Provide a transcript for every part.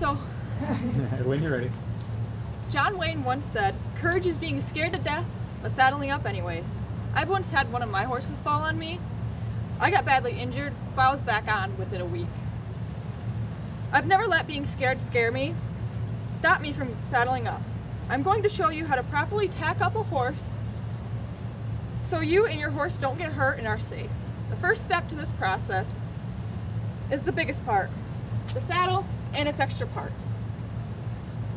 So, when you're ready. John Wayne once said, Courage is being scared to death, but saddling up anyways. I've once had one of my horses fall on me. I got badly injured, but I was back on within a week. I've never let being scared scare me, stop me from saddling up. I'm going to show you how to properly tack up a horse so you and your horse don't get hurt and are safe. The first step to this process is the biggest part, the saddle and its extra parts.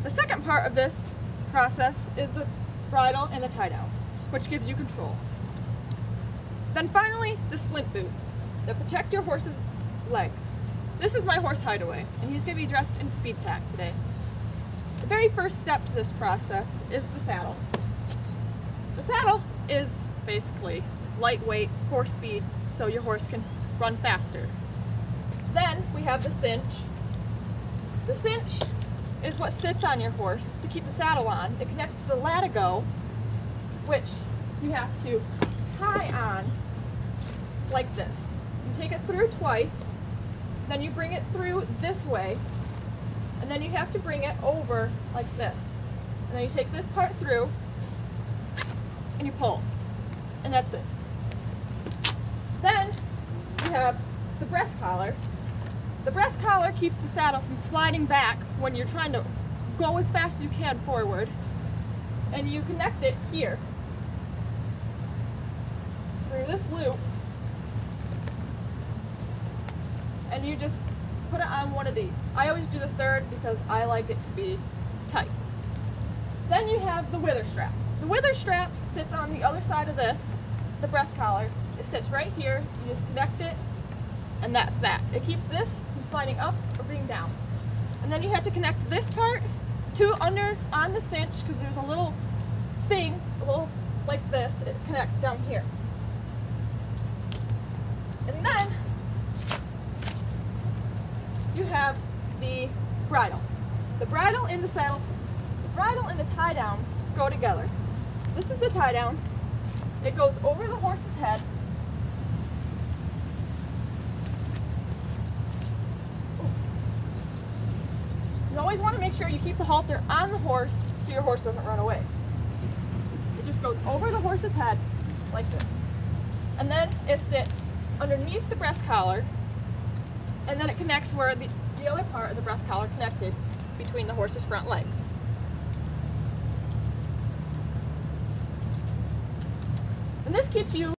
The second part of this process is the bridle and the tie down, which gives you control. Then finally, the splint boots that protect your horse's legs. This is my horse Hideaway, and he's going to be dressed in speed tack today. The very first step to this process is the saddle. The saddle is basically lightweight for speed so your horse can run faster. Then we have the cinch. The cinch is what sits on your horse to keep the saddle on. It connects to the latigo, which you have to tie on like this. You take it through twice, then you bring it through this way, and then you have to bring it over like this. And then you take this part through, and you pull. And that's it. Then you have the breast collar. The breast collar keeps the saddle from sliding back when you're trying to go as fast as you can forward. And you connect it here through this loop. And you just put it on one of these. I always do the third because I like it to be tight. Then you have the wither strap. The wither strap sits on the other side of this, the breast collar. It sits right here. You just connect it, and that's that. It keeps this from sliding up or being down. And then you have to connect this part to under on the cinch because there's a little thing, a little like this. It connects down here. And then you have the bridle. The bridle and the saddle, the bridle and the tie down go together. This is the tie down. It goes over the horse's head. Always want to make sure you keep the halter on the horse so your horse doesn't run away. It just goes over the horse's head like this. And then it sits underneath the breast collar and then it connects where the, the other part of the breast collar connected between the horse's front legs. And this keeps you